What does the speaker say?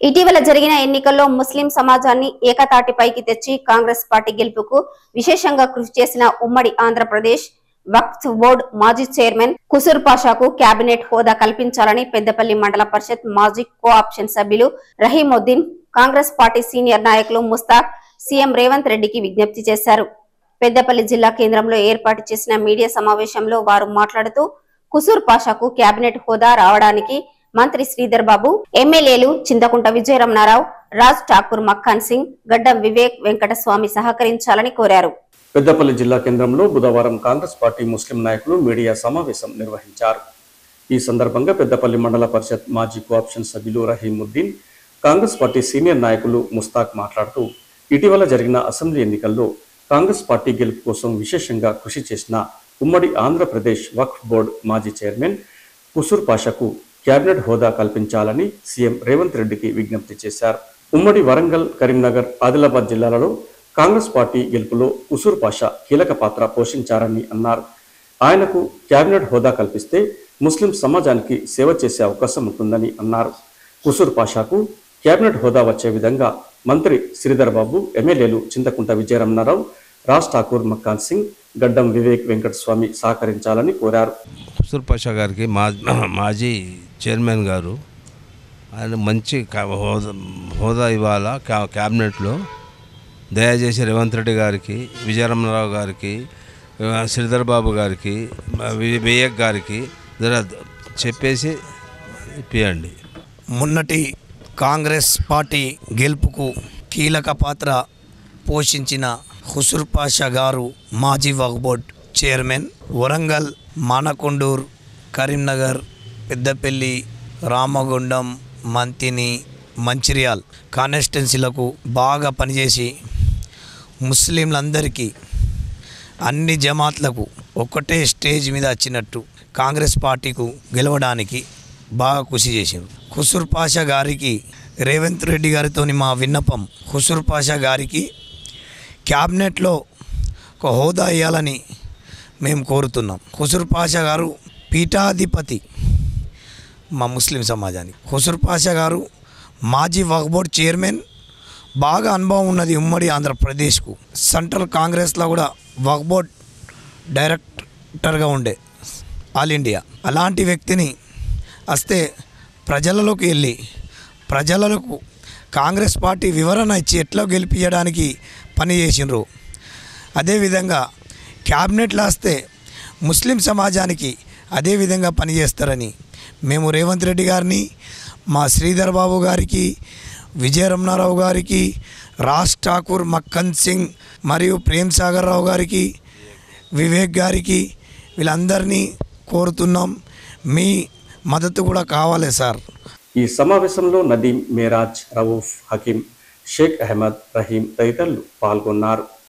ఇటీవల జరిగిన ఎన్నికల్లో ముస్లిం సమాజాన్ని ఏకతాటిపైకి తెచ్చి కాంగ్రెస్ పార్టీ గెలుపుకు విశేషంగా కృషి చేసిన ఉమ్మడి ఆంధ్రప్రదేశ్ వక్ఫ్ బోర్డు మాజీ చైర్మన్ కుసూర్ పాషాకు కేబినెట్ హోదా కల్పించాలని పెద్దపల్లి మండల పరిషత్ మాజీ కో ఆప్షన్ సభ్యులు రహీముద్దీన్ కాంగ్రెస్ పార్టీ సీనియర్ నాయకులు ముస్తాక్ సీఎం రేవంత్ రెడ్డికి విజ్ఞప్తి చేశారు. పెద్దపల్లి జిల్లా కేంద్రంలో ఏర్పాటు చేసిన మీడియా సమావేశంలో వారు మాట్లాడుతూ కుసూర్ పాషాకు కేబినెట్ హోదా రావడానికి మంత్రి శ్రీధర్ బాబు ఎమ్మెల్యేలు చింతకుంట విజయరమణారావు రాజ్ ఠాకూర్ మక్కాన్ సింగ్ గడ్డం వివేక్ వెంకటస్వామి సహకరించాలని కోరారు. పెద్దపల్లి జిల్లా కేంద్రంలో బుధవారం కాంగ్రెస్ పార్టీ ముస్లిం నాయకులు మీడియా సమావేశం నిర్వహించారు. ఈ సందర్భంగా పెద్దపల్లి మండల పరిషత్ మాజీ కోఆప్షన్ సభ్యులు రహీముద్దీన్ కాంగ్రెస్ పార్టీ సీనియర్ నాయకులు ముస్తాక్ మాట్లాడుతూ ఇటీవల జరిగిన అసెంబ్లీ ఎన్నికల్లో కాంగ్రెస్ పార్టీ గెలుపు కోసం విశేషంగా కృషి చేసిన ఉమ్మడి ఆంధ్రప్రదేశ్ వక్ఫ్ బోర్డు మాజీ చైర్మన్ కుసూర్ పాషకు కేబినెట్ హోదా కల్పించాలని సీఎం రేవంత్ రెడ్డికి విజ్ఞప్తి చేశారు. ఉమ్మడి వరంగల్ కరీంనగర్ ఆదిలాబాద్ జిల్లాలలో కాంగ్రెస్ పార్టీ గెలుపులో ఉసూర్ పాషా కీలక పాత్ర పోషించారని అన్నారు. ఆయనకు కేబినెట్ హోదా కల్పిస్తే ముస్లిం సమాజానికి సేవ చేసే అవకాశం ఉంటుందని అన్నారు. కుసూర్ పాషాకు కేబినెట్ హోదా వచ్చే విధంగా మంత్రి శ్రీధర్ బాబు ఎమ్మెల్యేలు చింతకుంట విజయరమణారావు రాజ్ ఠాకూర్ మక్కాన్ సింగ్ గడ్డం వివేక్ వెంకటస్వామి సహకరించాలని కోరారు. హుసూర్ పాషా గారికి మా మాజీ చైర్మన్ గారు ఆయన మంచి హోదా హోదా ఇవాళ క్యాబినెట్లో. దయచేసి రేవంత్ రెడ్డి గారికి విజయరమణరావు గారికి శ్రీధర్ బాబు గారికి వియక్ వివేక్ గారికి జర చెప్పేసి ఇప్పియండి. మొన్నటి కాంగ్రెస్ పార్టీ గెలుపుకు కీలక పాత్ర పోషించిన హుసూర్ పాషా గారు మాజీ వక్ఫ్ బోర్డ్ చైర్మన్ వరంగల్ మానకొండూర్ కరీంనగర్ పెద్దపల్లి రామగుండం మంతిని మంచిర్యాల్ కాన్స్టిట్యున్సీలకు బాగా పనిచేసి ముస్లింలందరికీ అన్ని జమాత్లకు ఒక్కటే స్టేజ్ మీద వచ్చినట్టు కాంగ్రెస్ పార్టీకు గెలవడానికి బాగా కృషి చేసింది హుసూర్ పాషా గారికి రేవంత్ రెడ్డి గారితో మా విన్నపం హుసూర్ పాషా గారికి క్యాబినెట్లో ఒక హోదా ఇవ్వాలని మేము కోరుతున్నాం. హుసూర్ పాషా గారు పీఠాధిపతి మా ముస్లిం సమాజానికి. హుసూర్ పాషా గారు మాజీ వక్ఫ్ బోర్డ్ చైర్మన్ బాగా అనుభవం ఉన్నది ఉమ్మడి ఆంధ్రప్రదేశ్కు. సెంట్రల్ కాంగ్రెస్లో కూడా వక్ఫ్ బోర్డ్ డైరెక్టర్గా ఉండే ఆల్ ఇండియా. అలాంటి వ్యక్తిని వస్తే ప్రజలలోకి వెళ్ళి ప్రజలకు కాంగ్రెస్ పార్టీ వివరణ ఇచ్చి ఎట్లా గెలిపించడానికి పని చేసిండ్రు. అదేవిధంగా క్యాబినెట్లో వస్తే ముస్లిం సమాజానికి అదేవిధంగా పనిచేస్తారని మేము రేవంత్ రెడ్డి గారిని మా శ్రీధర్ బాబు గారికి విజయరమణారావు గారికి రాజ్ ఠాకూర్ మక్కన్ సింగ్ మరియు ప్రేమ్ సాగర్ రావు గారికి వివేక్ గారికి వీళ్ళందరినీ కోరుతున్నాం. మీ మద్దతు కూడా కావాలి సార్. ఈ సమావేశంలో నదీం మేరాజ్ రవూఫ్ హకీం షేక్ అహ్మద్ రహీం తదితరులు పాల్గొన్నారు.